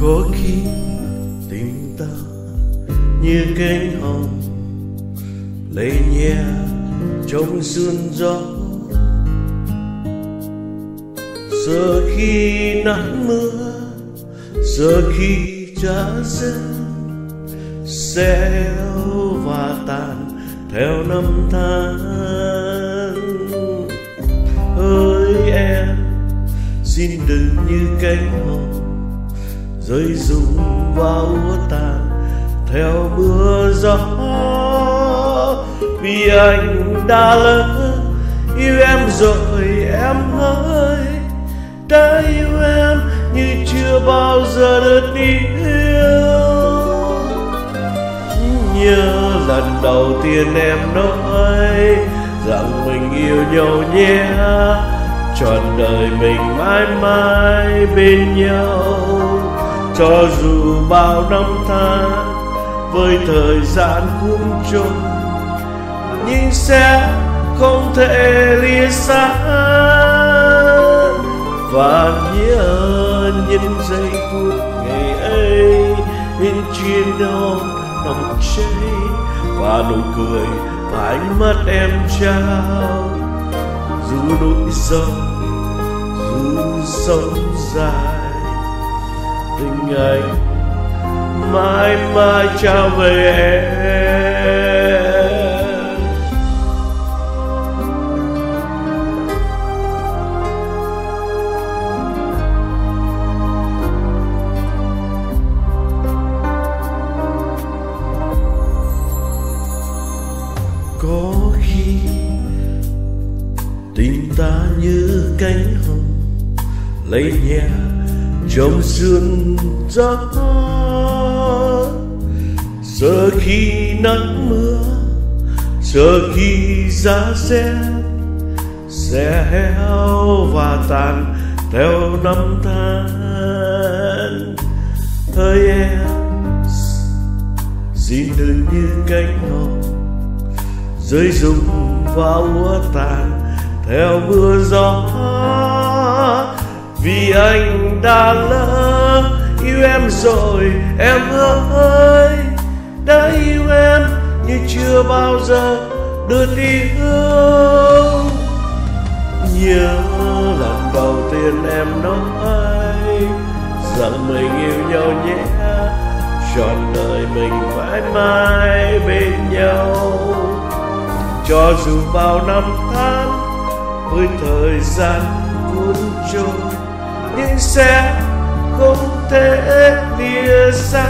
có khi tình ta như cánh hồng lấy nhẹ trong sương gió. Giờ khi nắng mưa, giờ khi trả dân xéo và tàn theo năm tháng. Ơi em, xin đừng như cánh hồng rơi rụng và úa tàn theo mưa gió. Vì anh đã lỡ yêu em rồi, em ơi, đã yêu em như chưa bao giờ được yêu. Nhớ lần đầu tiên em nói rằng mình yêu nhau nhé, trọn đời mình mãi mãi bên nhau cho dù bao năm tháng với thời gian cũng trôi nhưng sẽ không thể lìa xa. Và nhớ những giây phút ngày ấy, những chiến đấu nồng cháy, và nụ cười và ánh mắt em trao. Dù nỗi sâu dù sông dài Ngày mãi mãi trao về em. Có khi tình ta như cánh hồng, lấy nhẹ trong sương gió giờ khi nắng mưa, giờ khi giá rét sẽ héo và tàn theo năm tháng. Hỡi em xin đừng như cánh hồng, rơi rụng và úa tàn theo mưa gió vì anh đã lỡ yêu em rồi, em ơi. Đã yêu em như chưa bao giờ được yêu. Nhớ lần đầu tiên em nói rằng mình yêu nhau nhé. Trọn đời mình mãi mãi bên nhau. Cho dù bao năm tháng, với thời gian cuốn trôi nhưng sẽ không thể lìa xa.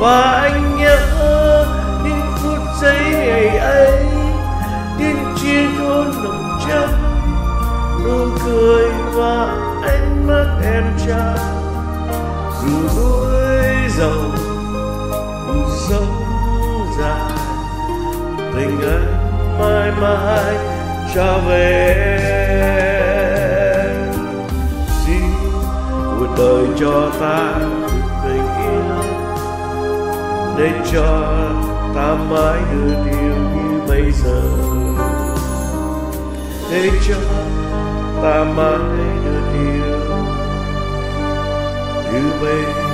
Và anh nhớ những phút giây ngày ấy, những chia đôi nồng chân nụ cười và ánh mắt em trai dù núi dầu sông dài, tình anh mãi mãi trở về cho ta tình yêu để cho ta mãi được yêu như bây giờ. Để cho ta mãi được yêu như bây giờ.